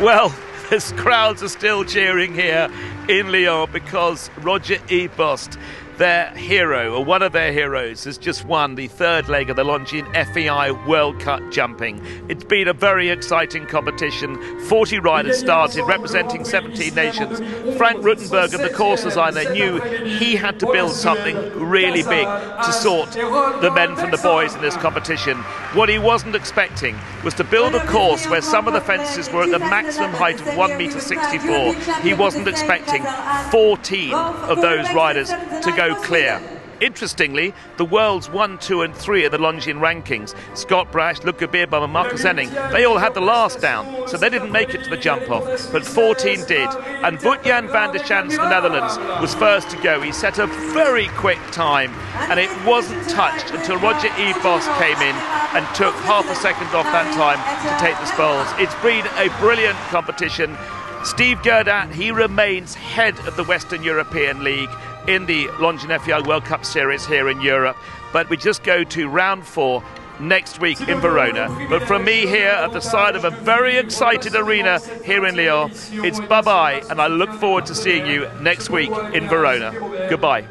Well, the crowds are still cheering here in Lyon because Roger-Yves Bost their hero, or one of their heroes, has just won the third leg of the Longines FEI World Cup jumping. It's been a very exciting competition. 40 riders started, representing 17 nations. Frank Rothenberger, the course designer, knew he had to build something really big to sort the men from the boys in this competition. What he wasn't expecting was to build a course where some of the fences were at the maximum height of 1 meter 64. He wasn't expecting 14 of those riders to go clear. Interestingly, the world's 1, 2, and 3 of the Longines rankings, Scott Brash, Ludger Beerbaum, and Marcus Ehning, they all had the last down, so they didn't make it to the jump off, but 14 did. And Wout-Jan van der Schans from the Netherlands was first to go. He set a very quick time, and it wasn't touched until Roger-Yves Bost came in and took half a second off that time to take the spoils. It's been a brilliant competition. Steve Guerdat, he remains head of the Western European League in the Longines World Cup Series here in Europe. But we just go to round four next week in Verona. But from me here at the side of a very excited arena here in Lyon, it's bye bye, and I look forward to seeing you next week in Verona. Goodbye.